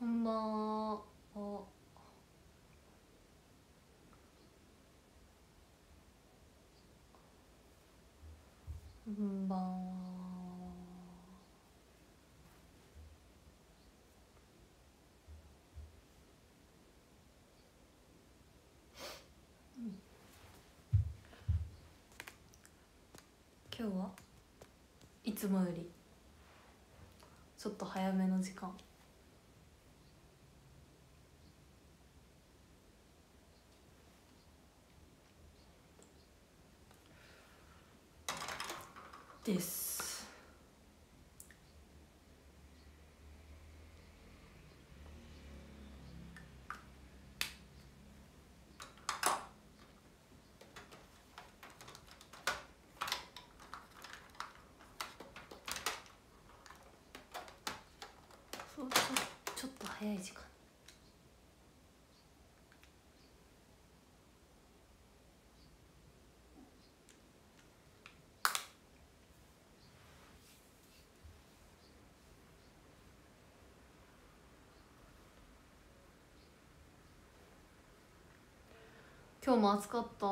こんばんは。こんばんは今日はいつもよりちょっと早めの時間。ですそうちょちょっと早い時間今日も暑かった。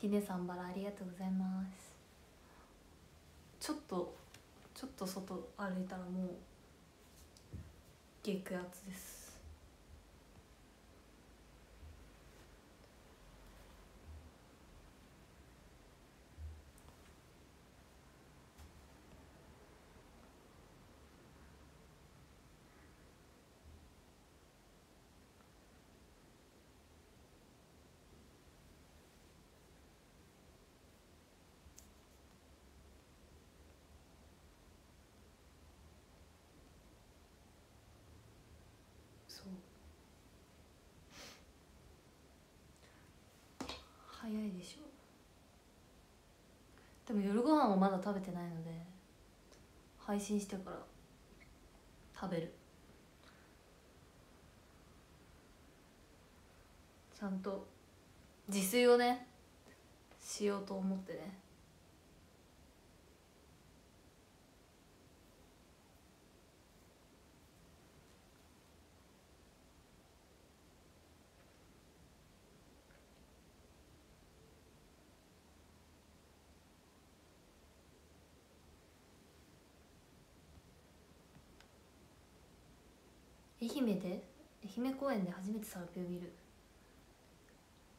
ティネさんバラありがとうございます。ちょっとちょっと外歩いたらもう激アツですそう早いでしょ。でも夜ご飯はまだ食べてないので配信してから食べる。ちゃんと自炊をねしようと思ってね。愛媛で愛媛公園で初めてサラピを見る。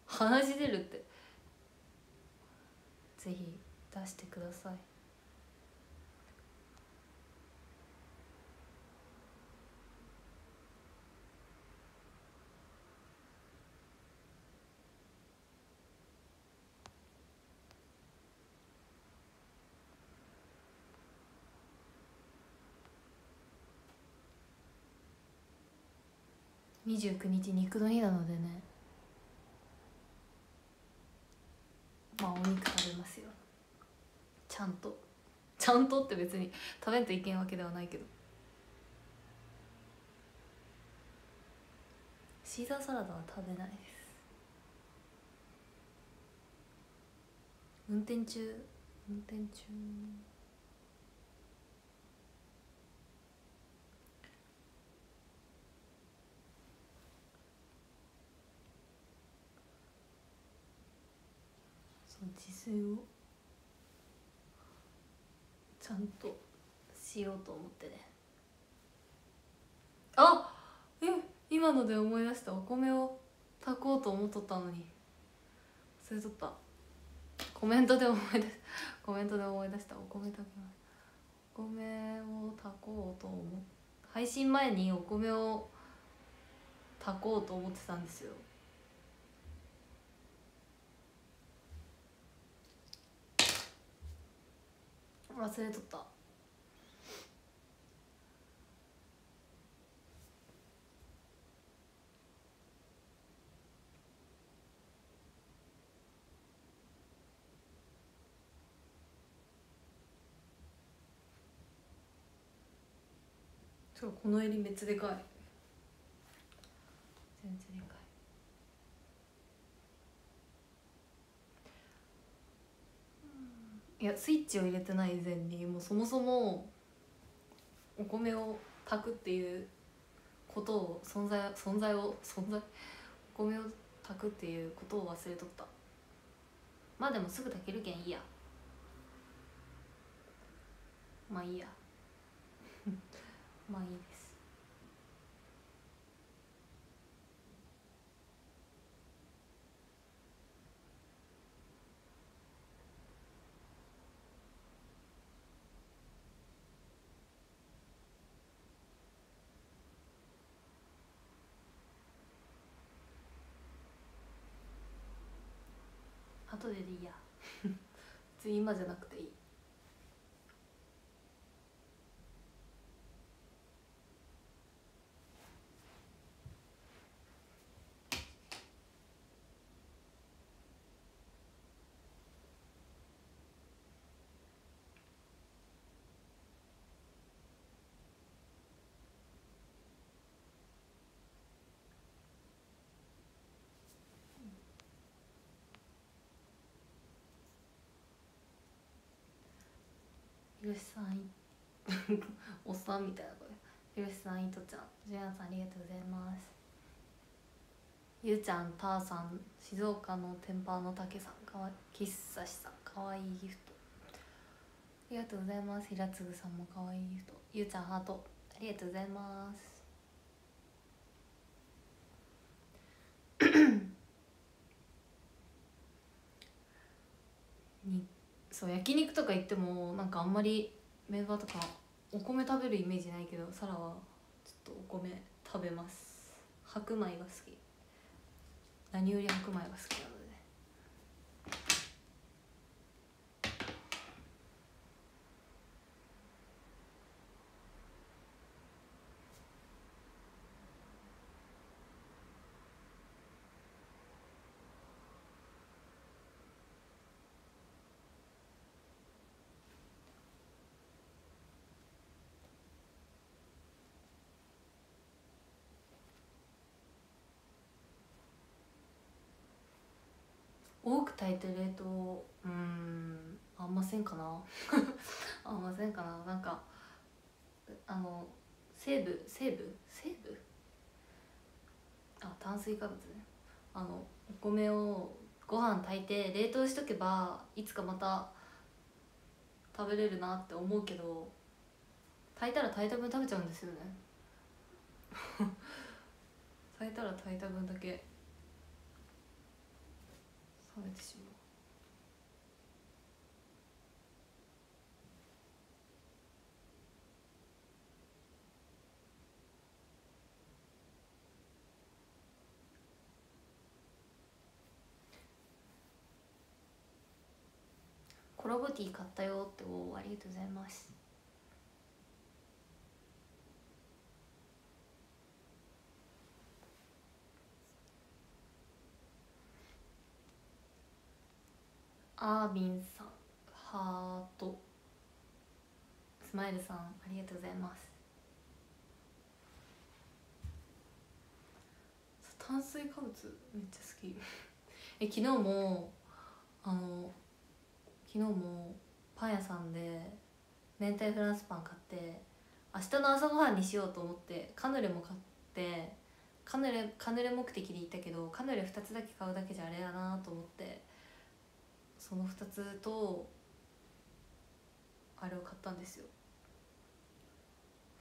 鼻血出るって。ぜひ出してください。29日肉の日なのでね。まあお肉食べますよ。ちゃんと。ちゃんとって別に食べんといけんわけではないけど。シーザーサラダは食べないです。運転中。運転中。その自炊をちゃんとしようと思ってね。あえ今ので思い出したお米を炊こうと思っとったのに。忘れとった。コメントで思い出し コメントで思い出したお米炊きますお米を炊こうと思配信前にお米を炊こうと思ってたんですよ。忘れとった。そうこの襟めっちゃでかい全然でかいやスイッチを入れてない以前にもうそもそもお米を炊くっていうことを存在存在を存在お米を炊くっていうことを忘れとった。まあでもすぐ炊けるけんいいや。まあいいや。まあいい。です後ででいいや別に今じゃなくていい。ろしさんいおっさんみたいな声。ひろしさんいとちゃん。ジュアンさんありがとうございます。ゆうちゃんたーさん静岡の天パのたけさんかわ喫茶しさんかわいいギフト。ありがとうございます。平次さんもかわいいギフト。ゆうちゃんハート。ありがとうございます。に そう焼肉とか行ってもなんかあんまりメンバーとかお米食べるイメージないけどサラはちょっとお米食べます。白米が好き。何より白米が好きなので多く炊いてる冷凍。うんあんませんかな？あんませんかな？なんかあの西部西部？西部？あ炭水化物ね。あのお米をご飯炊いて冷凍しとけばいつかまた食べれるなって思うけど炊いたら炊いた分食べちゃうんですよね。炊いたら炊いた分だけ食べてしまう。コラボティー買ったよっておありがとうございます。アービンさんハート。スマイルさんありがとうございます。炭水化物めっちゃ好き。え昨日もあの昨日もパン屋さんで明太フランスパン買って明日の朝ごはんにしようと思ってカヌレも買ってカヌレカヌレ目的で行ったけどカヌレ2つだけ買うだけじゃあれやなと思って。その2つとあれを買ったんですよ。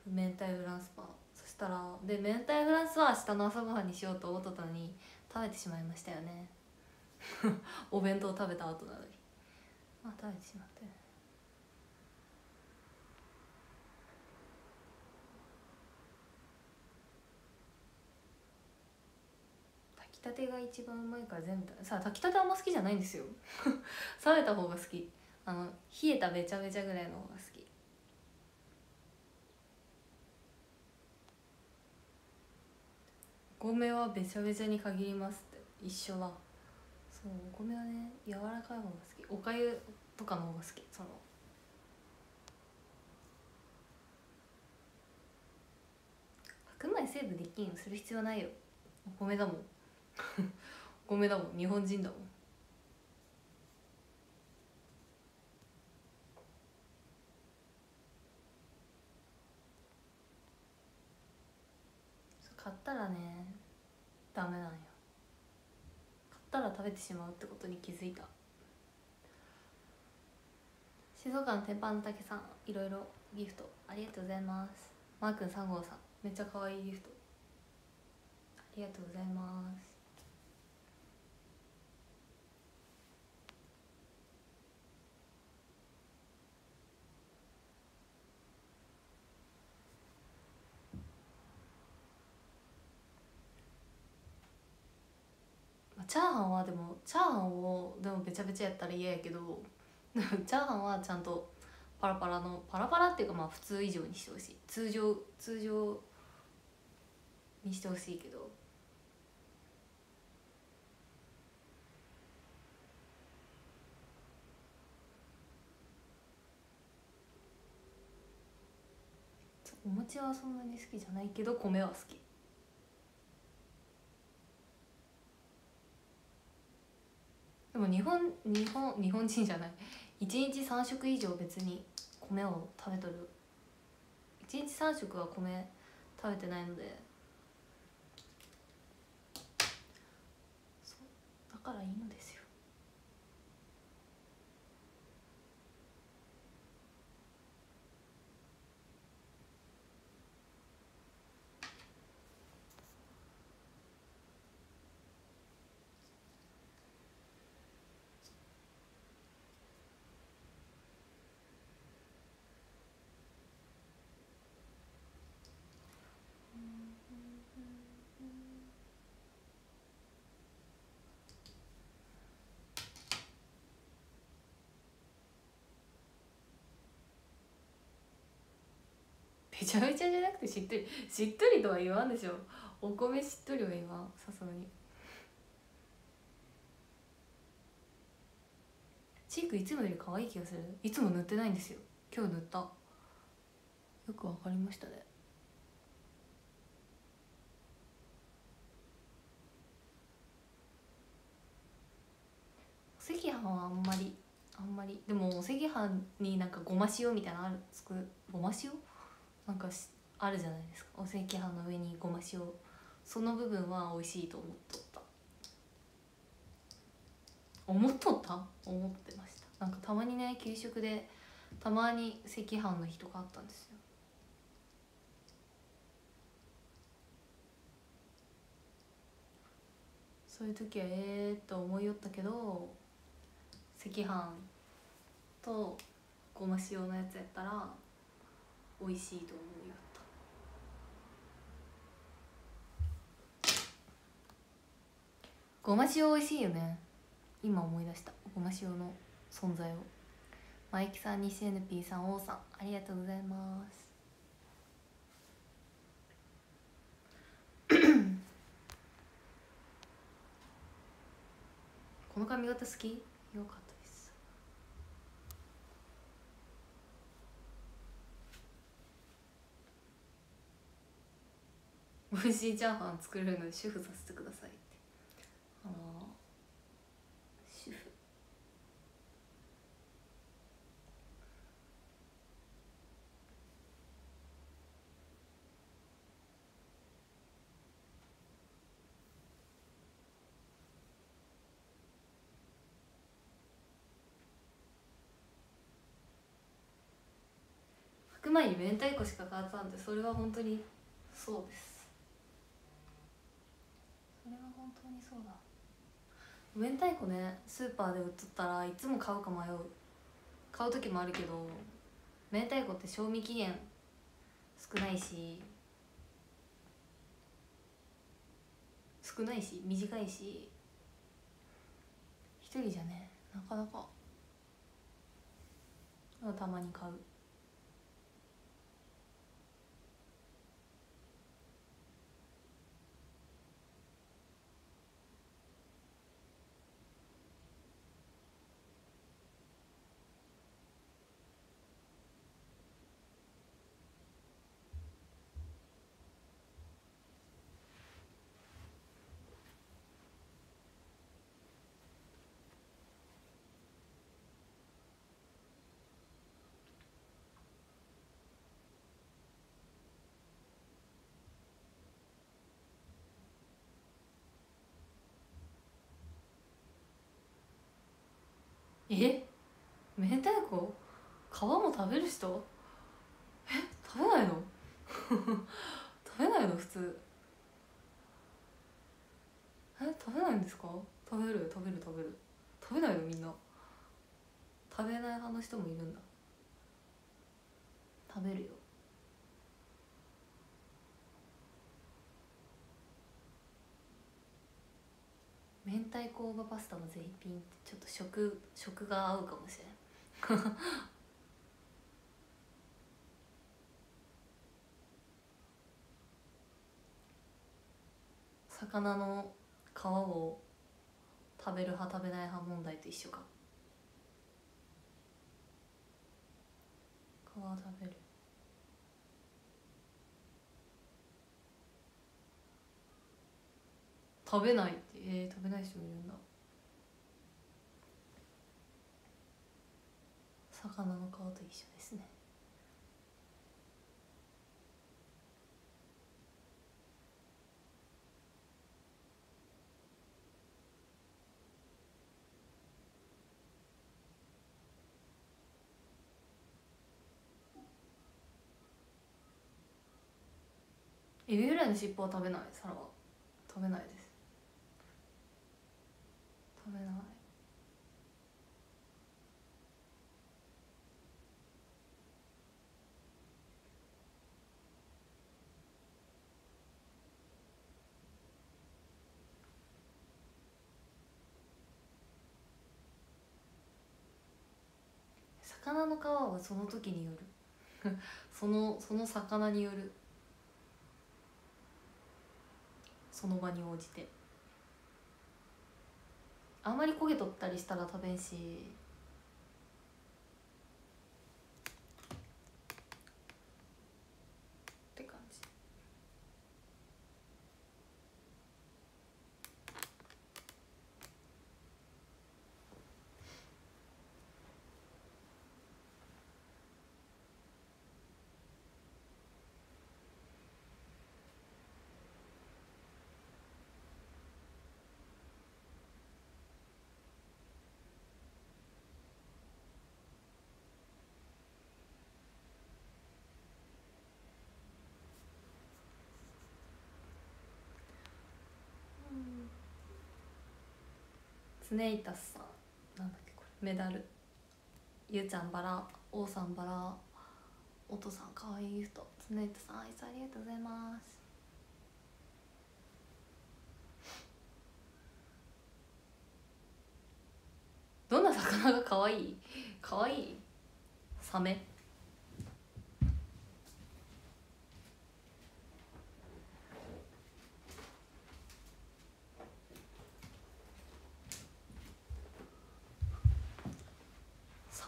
明太フランスパン。そしたらで明太フランスは明日の朝ごはんにしようと思ったのに食べてしまいましたよね。お弁当食べた後なのに。あ食べてしまったよね。たてが一番うまいから全部さあ炊きたてあんま好きじゃないんですよ。冷めた方が好き。あの冷えたべちゃべちゃぐらいの方が好き。お米はべちゃべちゃに限りますって。一緒だそうお米はね柔らかい方が好き。おかゆとかの方が好き。その。白米セーブできんする必要ないよ。お米だもん。お米だもん。日本人だもん。買ったらねダメなんよ。買ったら食べてしまうってことに気づいた。静岡の天板の竹さんいろいろギフト。ありがとうございます。マー君3号さん。めっちゃ可愛いギフト。ありがとうございます。チャーハンはでもチャーハンをでもべちゃべちゃやったら嫌やけど チャーハンはちゃんとパラパラのパラパラっていうかまあ普通以上にしてほしい。通常通常にしてほしいけど。お餅はそんなに好きじゃないけど米は好き。でも日本日本日本人じゃない。一日3食以上別に米を食べとる。一日3食は米食べてないので。だからいいのです。よべちゃべちゃじゃなくてしっとり しっとりとは言わんでしょ。お米しっとりは言わんさすがに。チークいつもより可愛い気がする。いつも塗ってないんですよ。今日塗った。よくわかりましたね。お赤飯はあんまりあんまり。でもお赤飯になんかごま塩みたいなのある。つくごま塩？なんかあるじゃないですか。お赤飯の上にごま塩。その部分は美味しいと思っとった。思っとった？思ってました。なんかたまにね給食でたまに赤飯の日とかあったんですよ。そういう時はええー、と思いよったけど赤飯とごま塩のやつやったら美味しいと思うよったごま塩美味しいよね。今思い出した。ごま塩の存在を。マイキさん西 NP さん王さんありがとうございます。この髪型好き？よかった美味しいチャーハン作れるので主婦させてくださいって。あら主婦。白米に明太子しか買ったんでそれは本当にそうです。本当にそうだ。明太子ねスーパーで売っとったらいつも買うか迷う。買う時もあるけど明太子って賞味期限少ないし少ないし短いし一人じゃねなかなか。たまに買う。え？明太子？皮も食べる人？え？食べないの？食べないの？普通。え？食べないんですか？食べる？食べる？食べる。食べないの？みんな。食べない派の人もいるんだ。食べるよ明太子大葉パスタも絶品ってちょっと食食が合うかもしれん。魚の皮を食べる派食べない派問題と一緒か。皮食べる。食べない。えー、食べない人もいるんだ。魚の皮と一緒ですね。エビフライの尻尾は食べない？サラは食べないです。食べない。魚の皮はその時による。そのその魚による。その場に応じて。あんまり焦げとったりしたら食べんし。スネイタスさん。なんだっけこれ。メダル。ゆうちゃんバラ。王さんバラ。お父さんかわいいギフトスネイタさんアイスありがとうございます。どんな魚が可愛い？可愛い？サメ？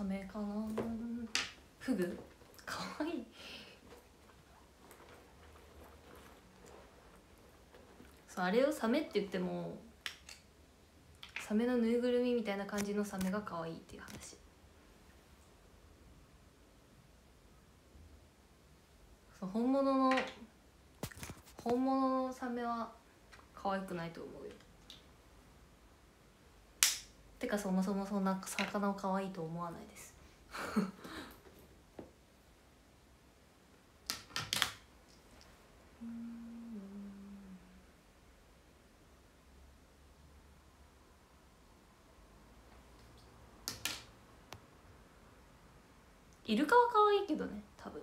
サメかなフグ？かわいい。そうあれをサメって言ってもサメのぬいぐるみみたいな感じのサメが可愛いっていう話。そう本物の本物のサメは可愛くないと思うよ。てかそもそもそんな魚を可愛いと思わないです。イルカは可愛いけどね多分。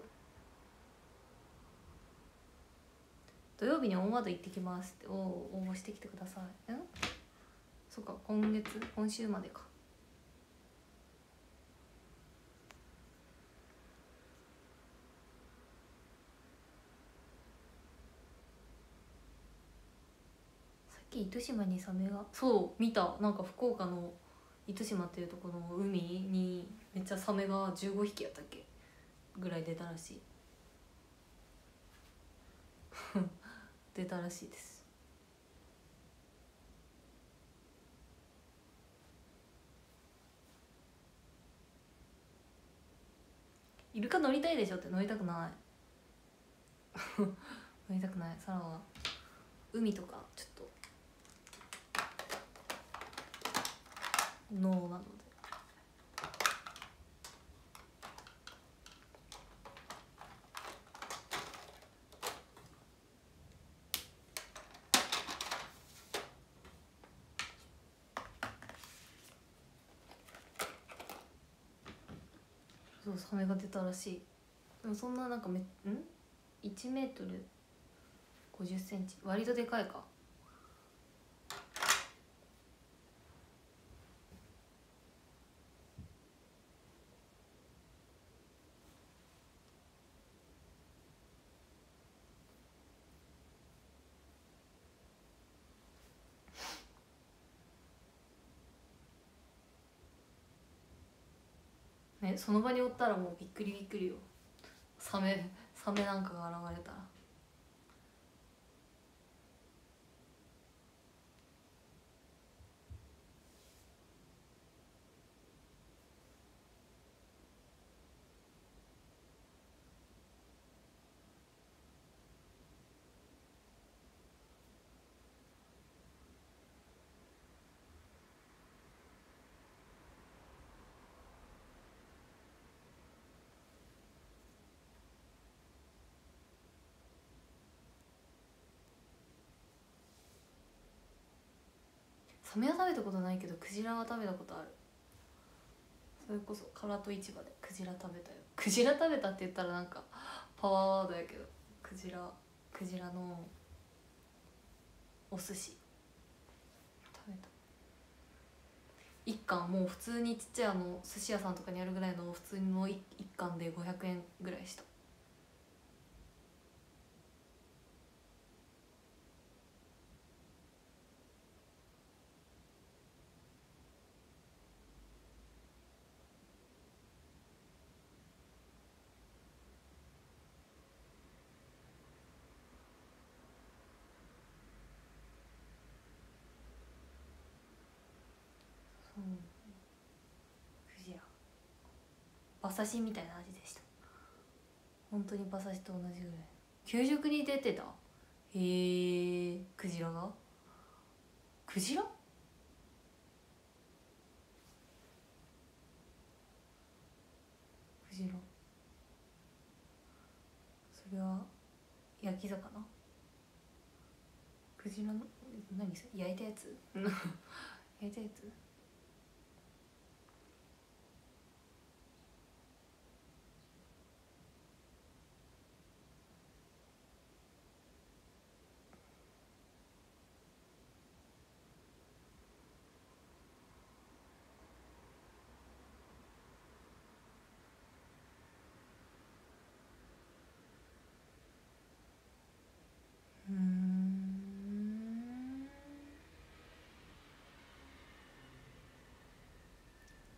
土曜日に大窓行ってきますってお応募してきてください。ん？そっか今月今週までか。さっき糸島にサメがそう見た。なんか福岡の糸島っていうところの海にめっちゃサメが15匹やったっけ？ぐらい出たらしい。出たらしいです。イルカ乗りたいでしょって乗りたくない。乗りたくない。サラは海とかちょっと。ノーなので。サメが出たらしい。でもそんななんかめん？1メートル5 0センチ。割とでかいか。その場におったらもうびっくりびっくりよ。サメサメなんかが現れたら。サメは食べたことないけどクジラは食べたことある。それこそ唐戸市場でクジラ食べたよ。クジラ食べたって言ったらなんかパワーワードやけど。クジラクジラのお寿司。食べた。一貫もう普通にちっちゃいあの寿司屋さんとかにあるぐらいの普通の一一貫で500円ぐらいした。馬刺しみたいな味でした。本当に馬刺しと同じぐらい。給食に出てた？へえクジラが？クジラ？クジラ。それは焼き魚？クジラの何それ？焼いたやつ？焼いたやつ？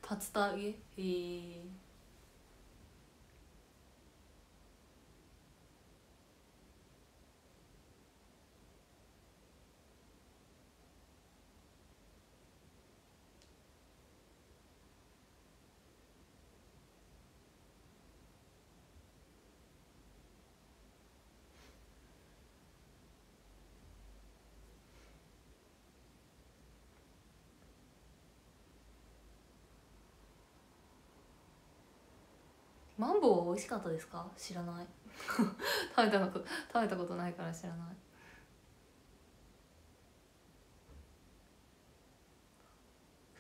竜田揚げへえマンボウは美味しかったですか？知らない。食べたこと食べたことないから知らない。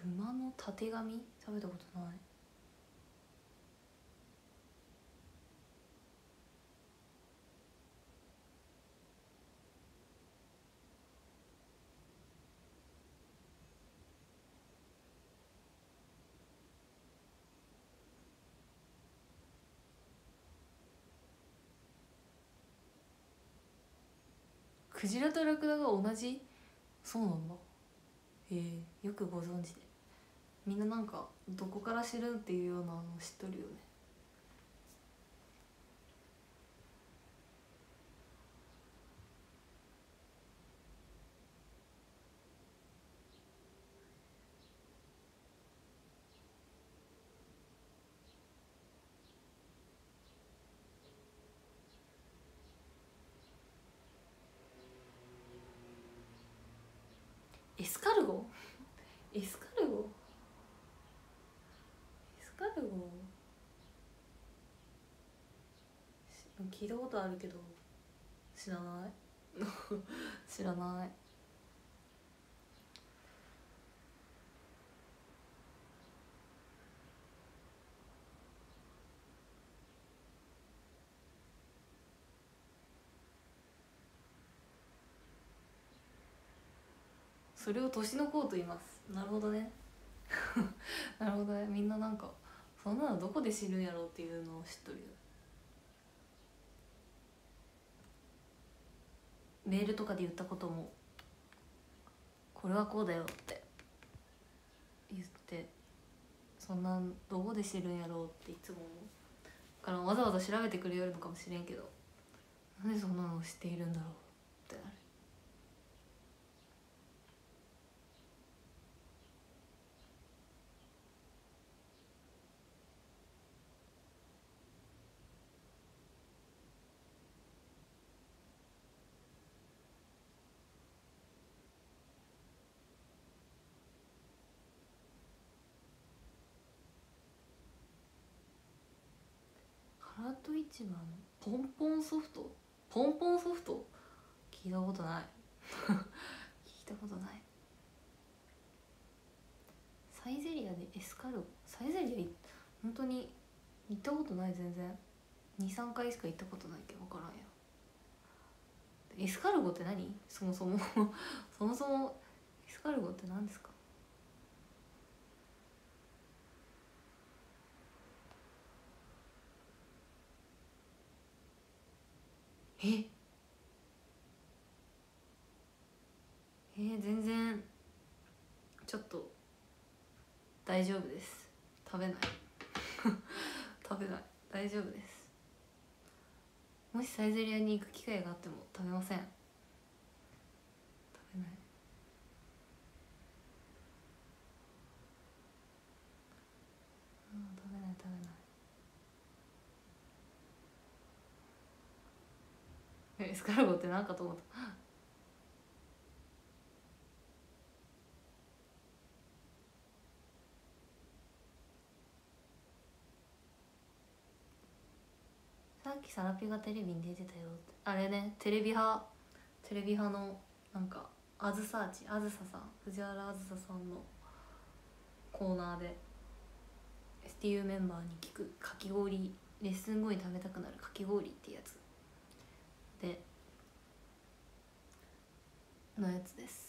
馬のたてがみ？食べたことない。クジラとラクダが同じ？そうなんだ。へえよくご存知で。みんななんかどこから知るっていうようなの知っとるよね。聞いたことあるけど知らない？知らない。それを年の功と言います。なるほどね。なるほどね。みんななんかそんなのどこで死ぬんやろうっていうのを知っとるよメールとかで言ったこともこれはこうだよって言ってそんなんどこで知るんやろうっていつも思う。からわざわざ調べてくれよるのかもしれんけどなんでそんなのを知っているんだろうってなるカラット市場のポンポンソフト？ポンポンソフト？聞いたことない。聞いたことない。サイゼリアでエスカルゴ？サイゼリア本当に行ったことない全然。23回しか行ったことないけど分からんや。エスカルゴって何？そもそも。そもそもエスカルゴって何ですか？え？えー、全然ちょっと大丈夫です。食べない。食べない。大丈夫です。もしサイゼリアに行く機会があっても食べません食べないうん食べない食べないえ エスカルゴって何かと思った。さっきサラピがテレビに出てたよって。あれねテレビ派。テレビ派のなんかあずさーちあずささん藤原あずささんのコーナーで。STU メンバーに聞く。かき氷。レッスン後に食べたくなるかき氷ってやつ。でのやつです。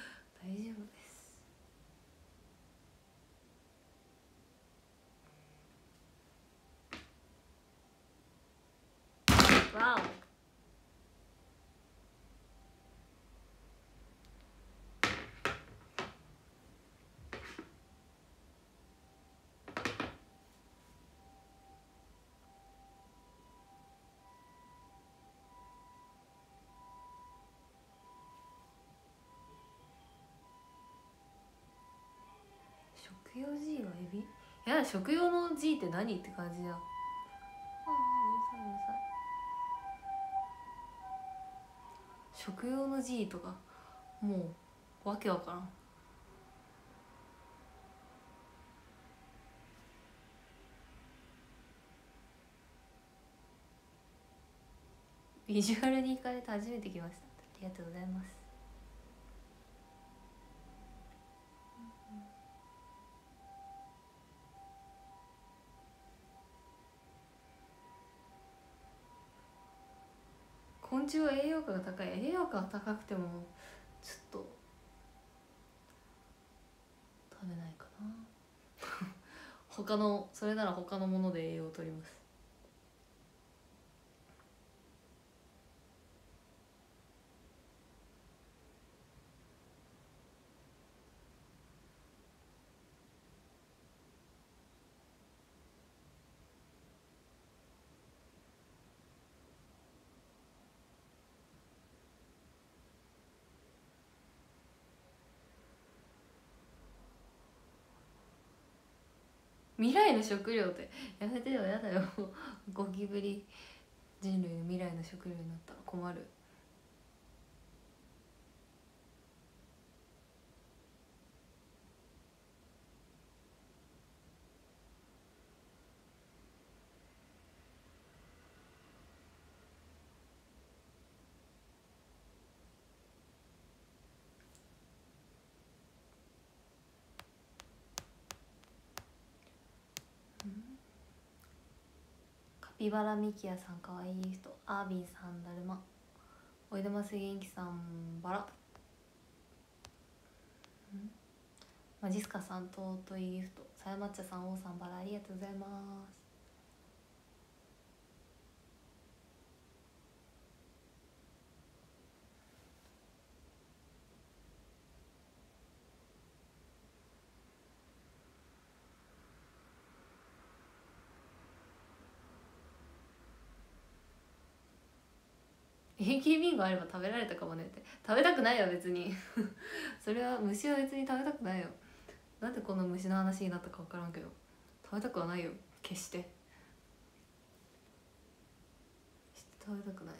食用 G はエビ？いや食用の G って何って感じじゃんああうるさいうるさい。食用の G とかもうわけわからん。ビジュアルに行かれて初めて来ました。ありがとうございます昆虫は栄養価が高い。栄養価が高くてもちょっと食べないかな。他のそれなら他のもので栄養を取ります未来の食料ってやめてよやだよ。ゴキブリ人類の未来の食料になった。ら困る。ビバラミキヤさんかわいい人。アービンさんだるま。おいでます元気さんバラ。マジスカさん尊いギフト。さやまっちゃさん王さんバラ。ありがとうございます。永久ビンゴあれば食べられたかもねって。食べたくないよ別に。それは虫は別に食べたくないよ。なんでこの虫の話になったか分からんけど。食べたくはないよ。決して。決して食べたくない。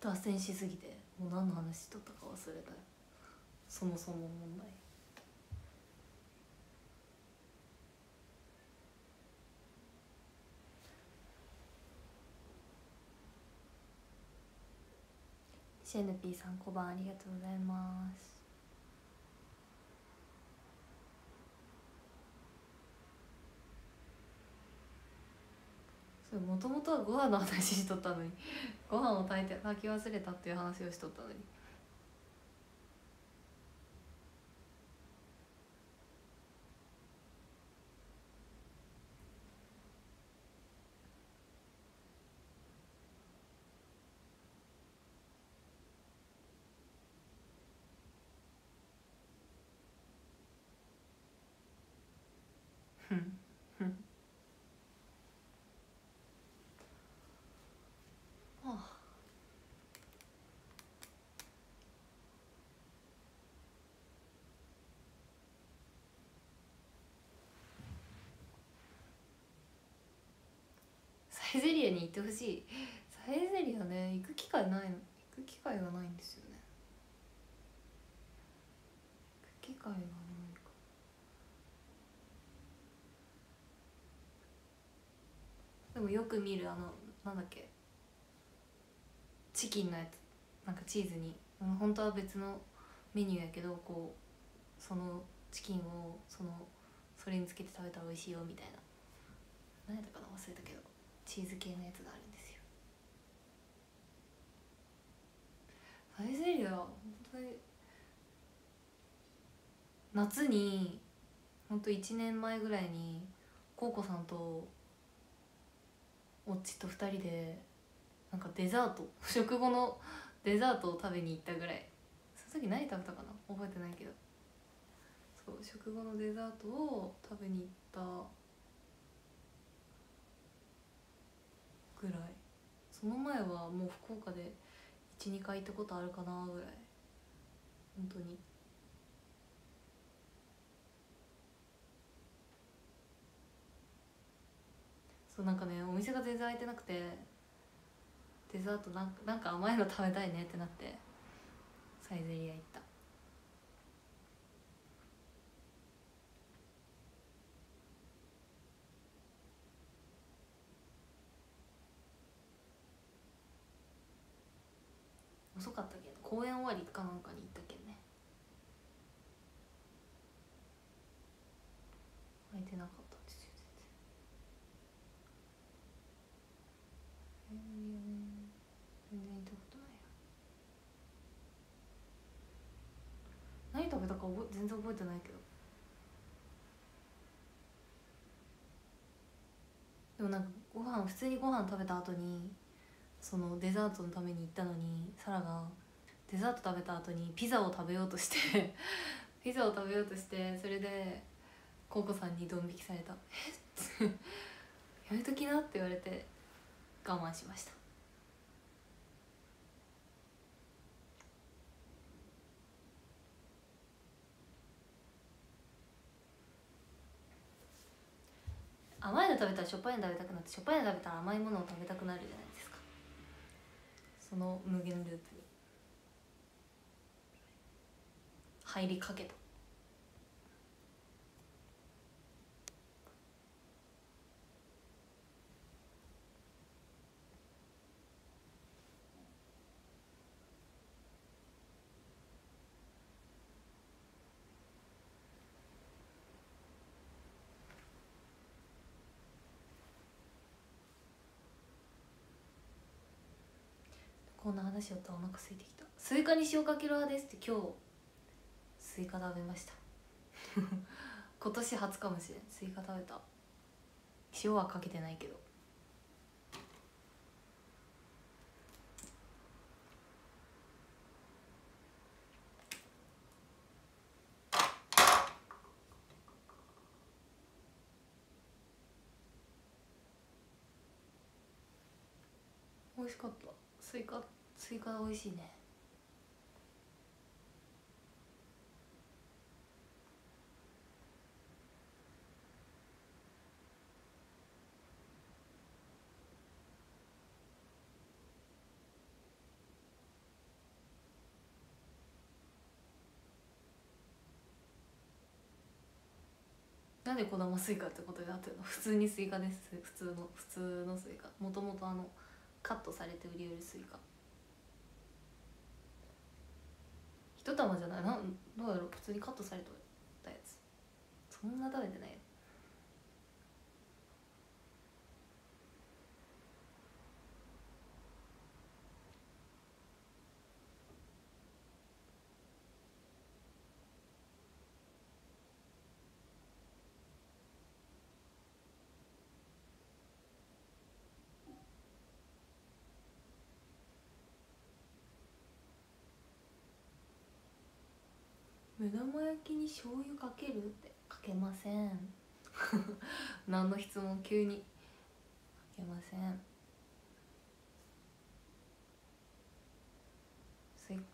脱線しすぎてもう何の話しとったか忘れたよ。そもそも問題。シェヌピーさん小判ありがとうございます。それもともとはご飯の話しとったのにご飯を炊いて炊き忘れたっていう話をしとったのに。に行ってほしい。サイゼリアね行く機会ないの。行く機会がないんですよね。行く機会がないか。でもよく見るあのなんだっけ。チキンのやつ。なんかチーズに。本当は別のメニューやけどこうそのチキンをそのそれにつけて食べたら美味しいよみたいな。何やったかな？忘れたけど。チーズ系のやつがあるんですよ。サイゼリア本当に夏に本当1年前ぐらいにコウコさんとおっちと2人でなんかデザート食後のデザートを食べに行ったぐらい。その時何食べたかな？覚えてないけど。そう食後のデザートを食べに行ったぐらい。その前はもう福岡で12回行ったことあるかなぐらい。本当に。そうなんかねお店が全然開いてなくてデザートなんかなんか甘いの食べたいねってなってサイゼリア行った。遅かったけど公演終わりかなんかに行ったけんね。空いてなかったんですよ全然、行ったことないや。何食べたか覚全然覚えてないけど。でもなんかご飯普通にご飯食べた後にそのデザートのために行ったのにサラがデザート食べた後にピザを食べようとして ピザを食べようとしてそれでコウコさんにドン引きされた「えっ?」やめときな」って言われて我慢しました。甘いの食べたらしょっぱいの食べたくなってしょっぱいの食べたら甘いものを食べたくなるじゃない。その無限ループに入りかけた。こんな話ったらお腹空いてきた。スイカに塩かける派ですって今日スイカ食べました。今年初かもしれん。スイカ食べた。塩はかけてないけど。美味しかった。スイカスイカ美味しいね。なんで小玉スイカってことになってるの？普通にスイカです。普通の普通のスイカもともとあのカットされて売り売るスイカ一玉じゃない？なんどうやろう？普通にカットされたやつ。そんな食べてないよ目玉焼きに醤油かけるってかけません。何の質問？急に。かけません。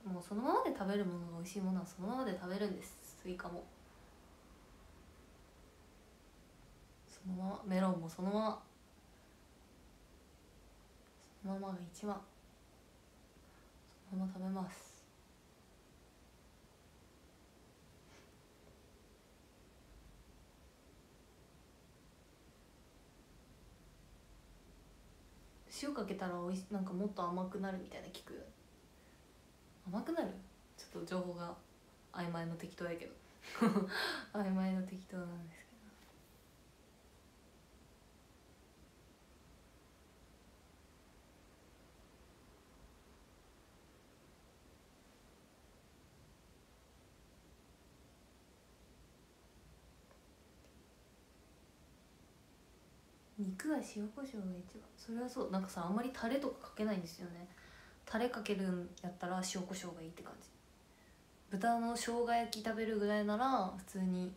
もうそのままで食べるものが美味しいものはそのままで食べるんです。スイカも。そのままメロンもそのまま。そのままが一番。そのまま食べます。塩かけたらおいしなんかもっと甘くなるみたいな聞く？よ甘くなる？ちょっと情報が曖昧の適当やけど。曖昧の適当なんですけど肉は塩コショウが一番それはそうなんかさあんまりタレとかかけないんですよね。タレかけるんやったら塩コショウがいいって感じ。豚の生姜焼き食べるぐらいなら普通に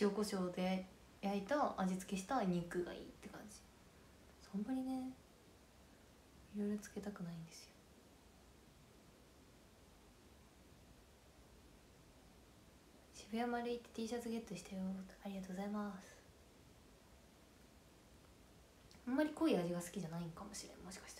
塩コショウで焼いた味付けした肉がいいって感じ。あんまりねいろいろつけたくないんですよ。渋谷まで行って T シャツゲットしたよ。ありがとうございます。あんまり濃い味が好きじゃないんかもしれん。もしかしたら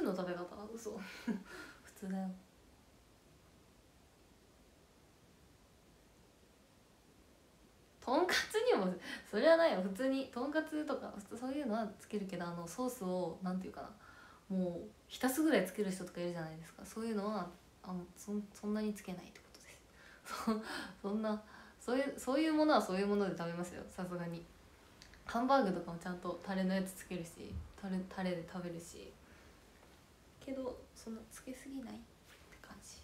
2の食べ方？は嘘。普通だよ。とんかつにもそれはないよ。普通に。とんかつとか普通そういうのはつけるけどあのソースをなんていうかな。もう浸すぐらいつける人とかいるじゃないですか。そういうのはあのそんそんなにつけないってことです。そそんなそういうそういうものはそういうもので食べますよ。さすがに。ハンバーグとかもちゃんとタレのやつつけるしタレタレで食べるし。けどそのつけすぎないって感じ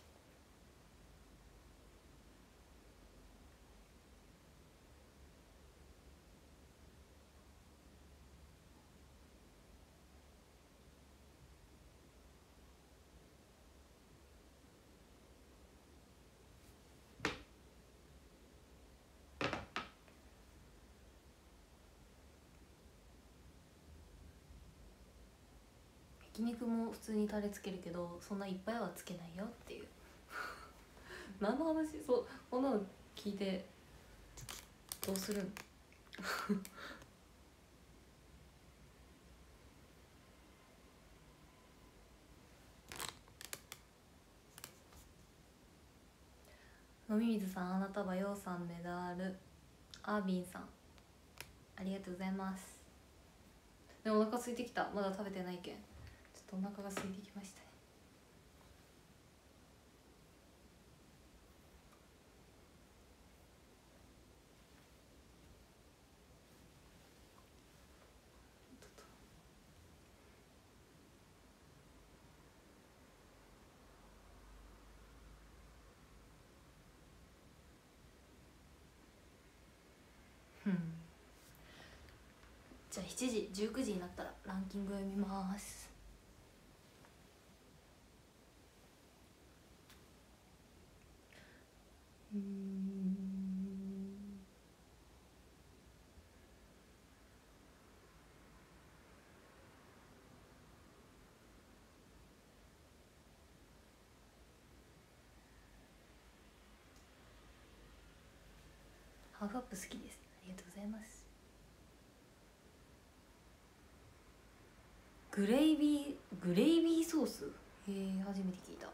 焼肉も普通にタレつけるけどそんないっぱいはつけないよっていう。何の話？そうこんなの聞いてどうするん 飲み水さんあなたはようさんメダル。アービンさん。ありがとうございます。でもお腹空いてきた。まだ食べてないけんとお腹が空いてきましたね。じゃあ7時19時になったらランキング読みますうんハーフアップ好きです。ありがとうございます。グレイビーグレイビーソース？へえ初めて聞いた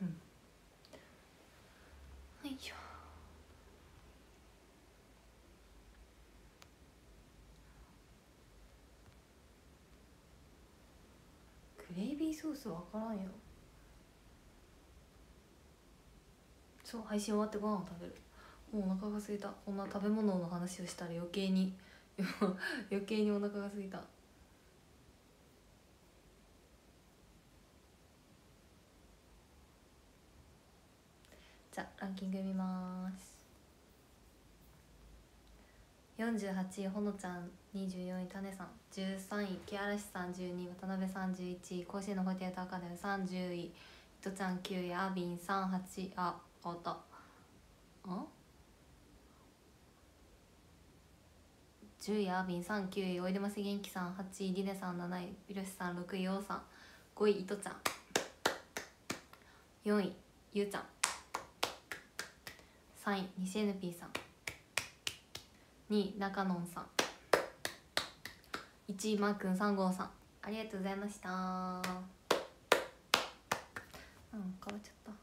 うんはいよーソースわからんよそう配信終わってご飯を食べる。もうお腹が空いた。こんな食べ物の話をしたら余計に 余計にお腹が空いた。じゃあランキング見ます。48位ほのちゃん。24位たねさん13位木嵐さん12位渡辺さん11位甲子園のホテル高田30位いとちゃん9位アービン38あ変わったあ10位アービン3 9位おいでませ元気さん8位りねさん7位ひろしさん6位ようさん5位いとちゃん。4位ゆうちゃん。3位西 NP さん。2位中野さん。1位まっくん3号さん。ありがとうございました。うん変わっちゃっ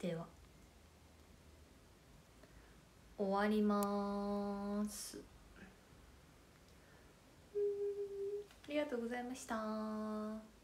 た。では。終わります。ありがとうございました。